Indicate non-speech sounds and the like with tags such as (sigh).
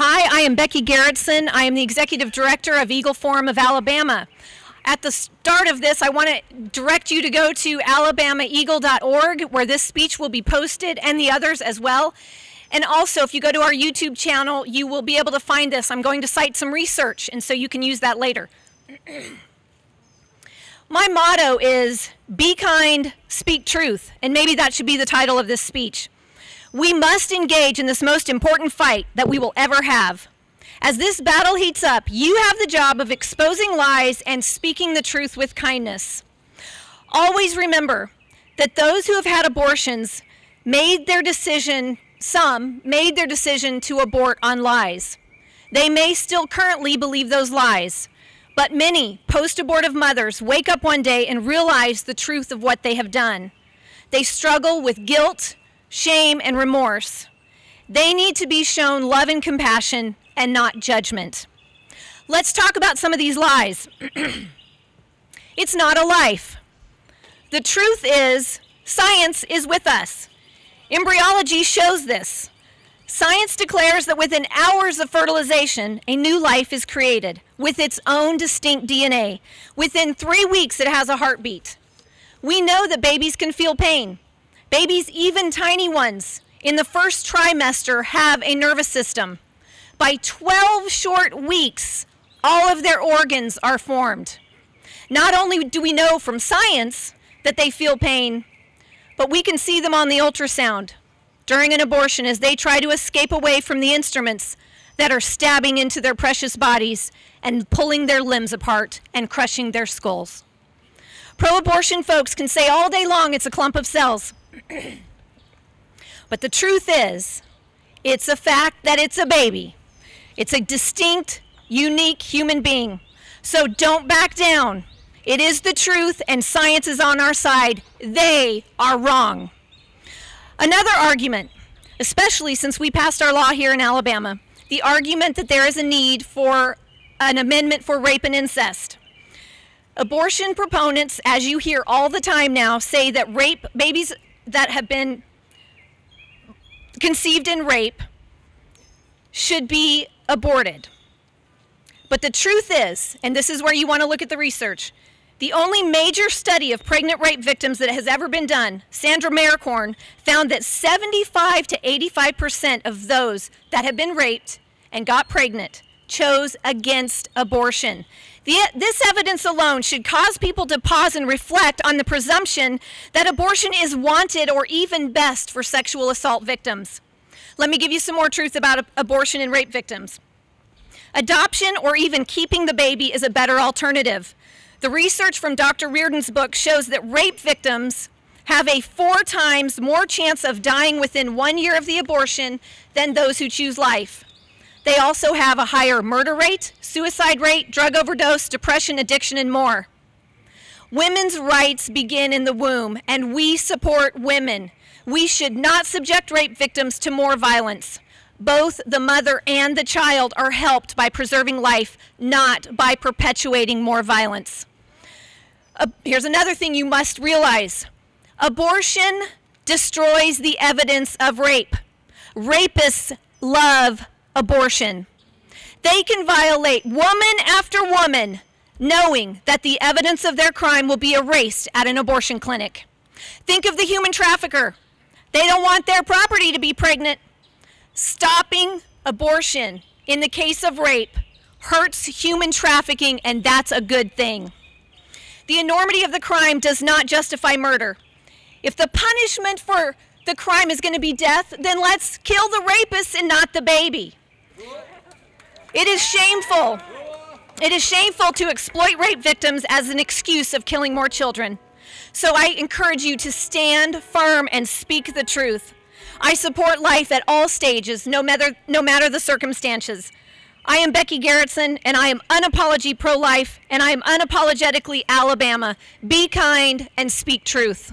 Hi, I am Becky Gerritson. I am the Executive Director of Eagle Forum of Alabama. At the start of this, I want to direct you to go to alabamaeagle.org where this speech will be posted and the others as well. And also, if you go to our YouTube channel, you will be able to find this. I'm going to cite some research, and so you can use that later. (clears throat) My motto is be kind, speak truth, and maybe that should be the title of this speech. We must engage in this most important fight that we will ever have. As this battle heats up, you have the job of exposing lies and speaking the truth with kindness. Always remember that those who have had abortions made their decision, some made their decision to abort on lies. They may still currently believe those lies, but many post abortive mothers wake up one day and realize the truth of what they have done. They struggle with guilt, shame, and remorse. They need to be shown love and compassion and not judgment. Let's talk about some of these lies. (clears throat) it's not a life. The truth is, science is with us. Embryology shows this. Science declares that within hours of fertilization, a new life is created with its own distinct DNA. Within three weeks, it has a heartbeat. We know that babies can feel pain. Babies, even tiny ones, in the first trimester have a nervous system. By 12 short weeks, all of their organs are formed. Not only do we know from science that they feel pain, but we can see them on the ultrasound during an abortion as they try to escape away from the instruments that are stabbing into their precious bodies and pulling their limbs apart and crushing their skulls. Pro abortion folks can say all day long it's a clump of cells. (clears throat) but the truth is, it's a fact that it's a baby. It's a distinct, unique human being. So don't back down. It is the truth, and science is on our side. They are wrong. Another argument, especially since we passed our law here in Alabama, the argument that there is a need for an amendment for rape and incest. Abortion proponents, as you hear all the time now, say that rape babies that have been conceived in rape should be aborted. But the truth is, and this is where you want to look at the research, the only major study of pregnant rape victims that has ever been done, Sandra Mahkorn, found that 75 to 85% of those that have been raped and got pregnant chose against abortion. The, this evidence alone should cause people to pause and reflect on the presumption that abortion is wanted or even best for sexual assault victims. Let me give you some more truth about abortion and rape victims. Adoption or even keeping the baby is a better alternative. The research from Dr. Reardon's book shows that rape victims have a four times more chance of dying within one year of the abortion than those who choose life. They also have a higher murder rate, suicide rate, drug overdose, depression, addiction, and more. Women's rights begin in the womb, and we support women. We should not subject rape victims to more violence. Both the mother and the child are helped by preserving life, not by perpetuating more violence. Uh, here's another thing you must realize abortion destroys the evidence of rape. Rapists love abortion. They can violate woman after woman, knowing that the evidence of their crime will be erased at an abortion clinic. Think of the human trafficker. They don't want their property to be pregnant. Stopping abortion in the case of rape hurts human trafficking, and that's a good thing. The enormity of the crime does not justify murder. If the punishment for the crime is going to be death, then let's kill the rapist and not the baby. It is shameful. It is shameful to exploit rape victims as an excuse of killing more children. So I encourage you to stand firm and speak the truth. I support life at all stages, no matter, no matter the circumstances. I am Becky Gerritson, and I am unapologetically pro life, and I am unapologetically Alabama. Be kind and speak truth.